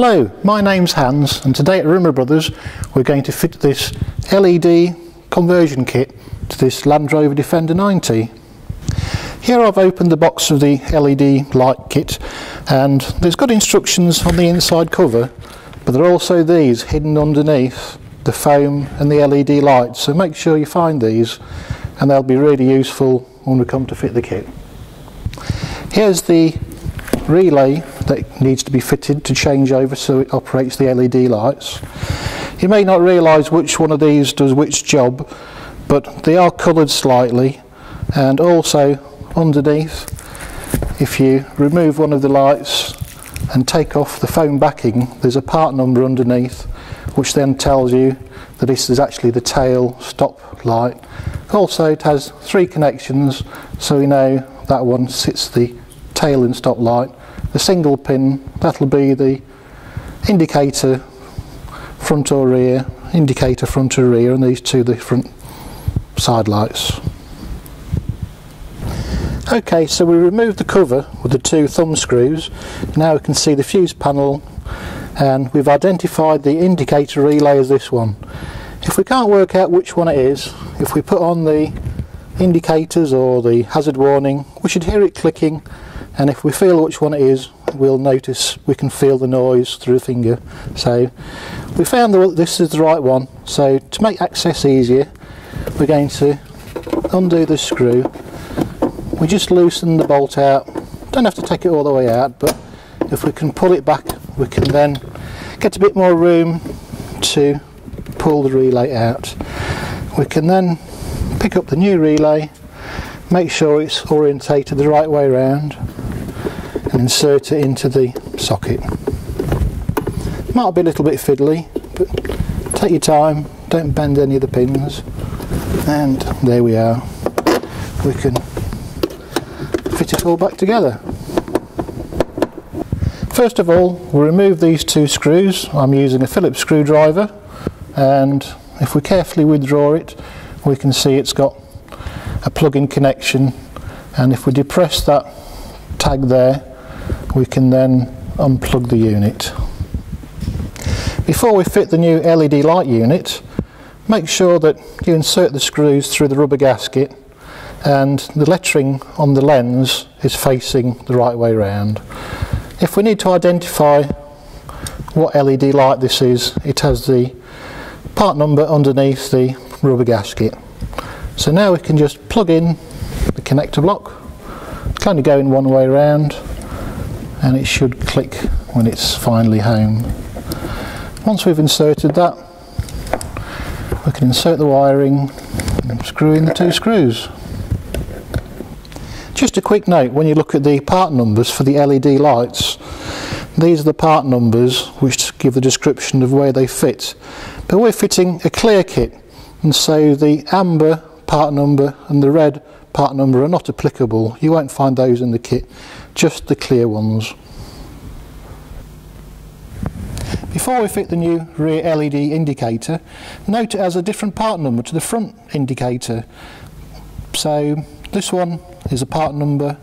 Hello, my name's Hans and today at Rimmer Brothers we're going to fit this LED conversion kit to this Land Rover Defender 90. Here I've opened the box of the LED light kit and there's got instructions on the inside cover but there are also these hidden underneath the foam and the LED lights so make sure you find these and they'll be really useful when we come to fit the kit. Here's the relay that needs to be fitted to change over so it operates the LED lights. You may not realise which one of these does which job but they are coloured slightly and also underneath if you remove one of the lights and take off the foam backing there's a part number underneath which then tells you that this is actually the tail stop light. Also it has three connections so we know that one sits the tail and stop light. The single pin, that'll be the indicator front or rear, indicator front or rear and these two front side lights. Okay, so we removed the cover with the two thumb screws. Now we can see the fuse panel and we've identified the indicator relay as this one. If we can't work out which one it is, if we put on the indicators or the hazard warning, we should hear it clicking and if we feel which one it is, we'll notice we can feel the noise through the finger. So we found that this is the right one. So to make access easier, we're going to undo the screw we just loosen the bolt out don't have to take it all the way out but if we can pull it back we can then get a bit more room to pull the relay out we can then pick up the new relay make sure it's orientated the right way around and insert it into the socket. Might be a little bit fiddly but take your time. Don't bend any of the pins. And there we are. We can fit it all back together. First of all, we'll remove these two screws. I'm using a Phillips screwdriver and if we carefully withdraw it, we can see it's got a plug-in connection. And if we depress that tag there, we can then unplug the unit. Before we fit the new LED light unit, make sure that you insert the screws through the rubber gasket and the lettering on the lens is facing the right way around. If we need to identify what LED light this is, it has the part number underneath the rubber gasket. So now we can just plug in the connector block, kind of going one way around and it should click when it's finally home. Once we've inserted that, we can insert the wiring and screw in the two screws. Just a quick note, when you look at the part numbers for the LED lights, these are the part numbers which give the description of where they fit. But we're fitting a clear kit, and so the amber part number and the red part number are not applicable. You won't find those in the kit, just the clear ones. Before we fit the new rear LED indicator, note it has a different part number to the front indicator. So this one is a part number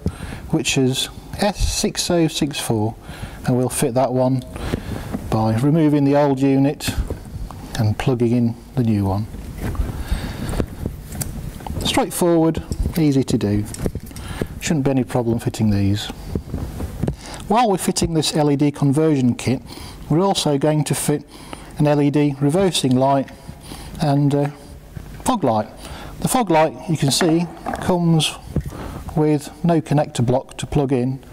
which is S6064 and we'll fit that one by removing the old unit and plugging in the new one. Straightforward, easy to do. Shouldn't be any problem fitting these. While we're fitting this LED conversion kit, we're also going to fit an LED reversing light and uh, fog light. The fog light you can see comes with no connector block to plug in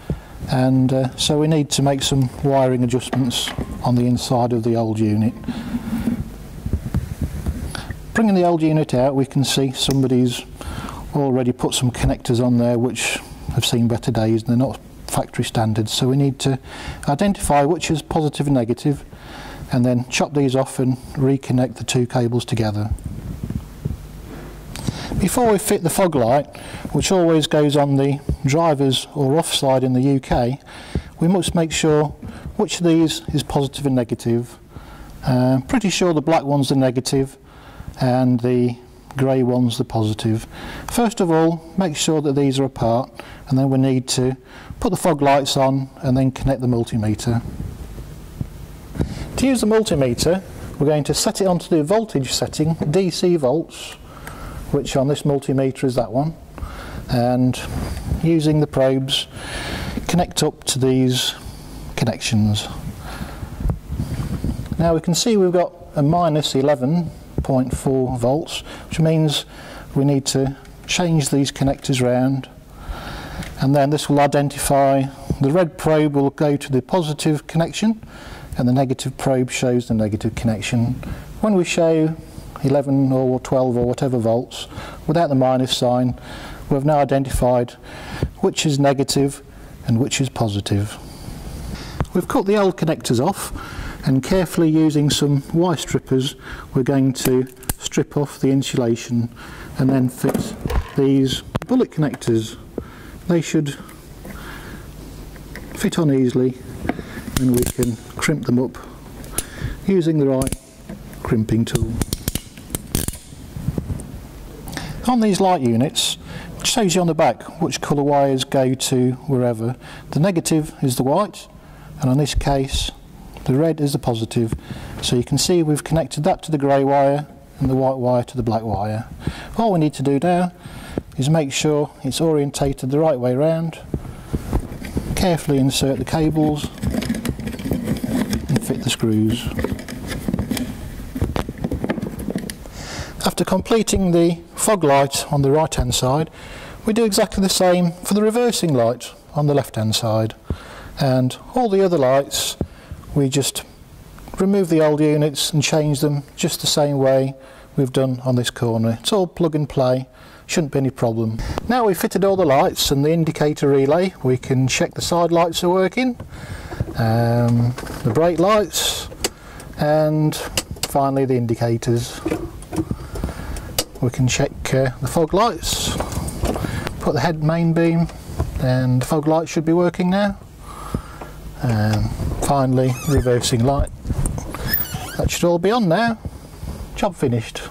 and uh, so we need to make some wiring adjustments on the inside of the old unit. Bringing the old unit out we can see somebody's already put some connectors on there which have seen better days and they're not factory standards so we need to identify which is positive and negative and then chop these off and reconnect the two cables together. Before we fit the fog light, which always goes on the driver's or off side in the UK, we must make sure which of these is positive and negative. Uh, pretty sure the black one's the negative and the grey one's the positive. First of all, make sure that these are apart and then we need to put the fog lights on and then connect the multimeter. To use the multimeter, we're going to set it onto the voltage setting, DC volts, which on this multimeter is that one, and using the probes, connect up to these connections. Now we can see we've got a minus 11.4 volts, which means we need to change these connectors round and then this will identify the red probe will go to the positive connection and the negative probe shows the negative connection. When we show 11 or 12 or whatever volts without the minus sign we've now identified which is negative and which is positive. We've cut the old connectors off and carefully using some wire strippers we're going to strip off the insulation and then fit these bullet connectors. They should fit on easily and we can crimp them up using the right crimping tool. On these light units, it shows you on the back which colour wires go to wherever. The negative is the white and in this case the red is the positive so you can see we've connected that to the grey wire and the white wire to the black wire. All we need to do now is make sure it's orientated the right way around carefully insert the cables and fit the screws. After completing the fog light on the right hand side we do exactly the same for the reversing light on the left hand side and all the other lights we just remove the old units and change them just the same way we've done on this corner. It's all plug and play, shouldn't be any problem. Now we've fitted all the lights and the indicator relay, we can check the side lights are working, um, the brake lights and finally the indicators. We can check uh, the fog lights, put the head main beam and the fog lights should be working now. Um, finally reversing light. That should all be on now. Job finished.